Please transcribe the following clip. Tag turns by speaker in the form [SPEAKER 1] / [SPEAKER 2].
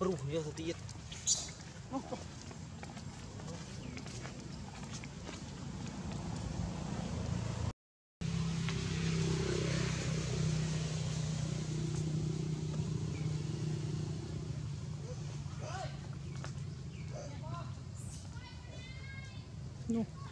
[SPEAKER 1] ruh dia setiap
[SPEAKER 2] No.